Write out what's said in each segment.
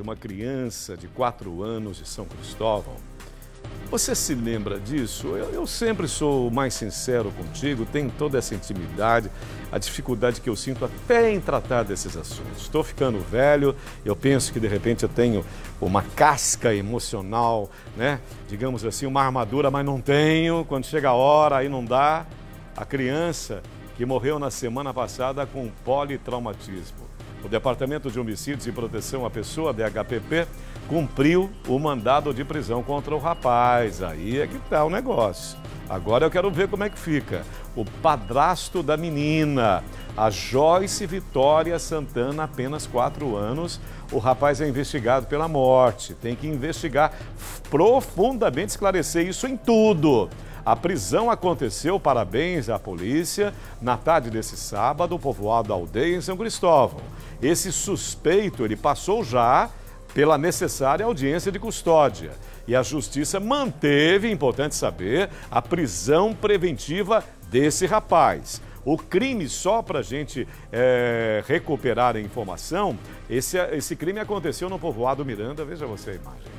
uma criança de 4 anos de São Cristóvão. Você se lembra disso? Eu, eu, sempre sou mais sincero contigo, tenho toda essa intimidade, a dificuldade que eu sinto até em tratar desses assuntos. Estou ficando velho, eu penso que de repente eu tenho uma casca emocional, né? Digamos assim, uma armadura, mas não tenho. Quando chega a hora, aí não dá. A criança que morreu na semana passada com politraumatismo. O Departamento de Homicídios e Proteção à Pessoa, DHPP, cumpriu o mandado de prisão contra o rapaz. Aí é que está o negócio. Agora eu quero ver como é que fica. O padrasto da menina, a Joyce Vitória Santana, apenas 4 anos. O rapaz é investigado pela morte. Tem que investigar profundamente, esclarecer isso em tudo. A prisão aconteceu, parabéns à polícia, na tarde desse sábado, povoado aldeia em São Cristóvão. Esse suspeito, ele passou já pela necessária audiência de custódia. E a justiça manteve, importante saber, a prisão preventiva desse rapaz. O crime, só para a gente é, recuperar a informação, esse, esse crime aconteceu no povoado Miranda. Veja você a imagem.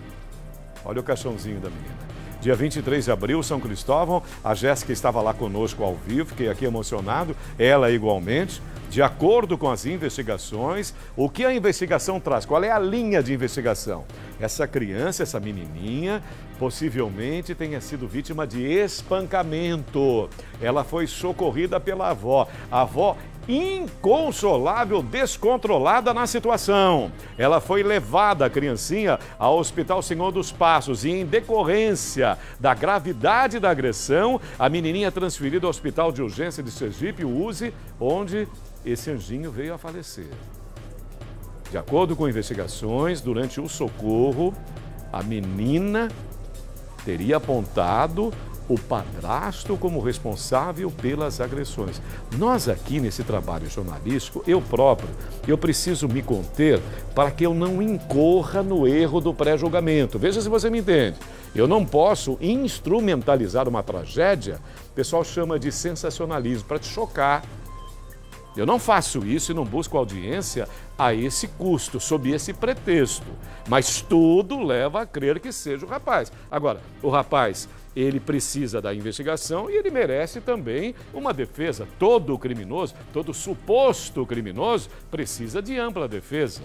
Olha o caixãozinho da menina. Dia 23 de abril, São Cristóvão, a Jéssica estava lá conosco ao vivo, fiquei aqui emocionado, ela igualmente. De acordo com as investigações, o que a investigação traz? Qual é a linha de investigação? Essa criança, essa menininha, possivelmente tenha sido vítima de espancamento. Ela foi socorrida pela avó. A avó inconsolável, descontrolada na situação. Ela foi levada, a criancinha, ao Hospital Senhor dos Passos e, em decorrência da gravidade da agressão, a menininha transferida ao Hospital de Urgência de Sergipe, o USE, onde esse anjinho veio a falecer. De acordo com investigações, durante o socorro, a menina teria apontado o padrasto como responsável pelas agressões. Nós aqui nesse trabalho jornalístico, eu próprio, eu preciso me conter para que eu não incorra no erro do pré-julgamento. Veja se você me entende. Eu não posso instrumentalizar uma tragédia, o pessoal chama de sensacionalismo, para te chocar. Eu não faço isso e não busco audiência a esse custo, sob esse pretexto. Mas tudo leva a crer que seja o rapaz. Agora, o rapaz, ele precisa da investigação e ele merece também uma defesa. Todo criminoso, todo suposto criminoso, precisa de ampla defesa.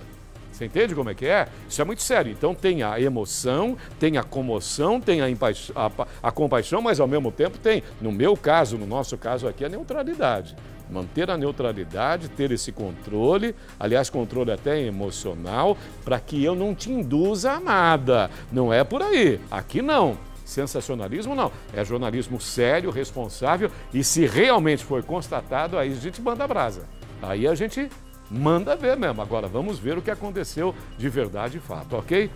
Você entende como é que é? Isso é muito sério. Então tem a emoção, tem a comoção, tem a, a, a compaixão, mas ao mesmo tempo tem, no meu caso, no nosso caso aqui, a neutralidade manter a neutralidade, ter esse controle, aliás, controle até emocional, para que eu não te induza a nada. Não é por aí. Aqui não. Sensacionalismo não. É jornalismo sério, responsável e se realmente for constatado, aí a gente manda brasa. Aí a gente manda ver mesmo. Agora vamos ver o que aconteceu de verdade e fato, ok?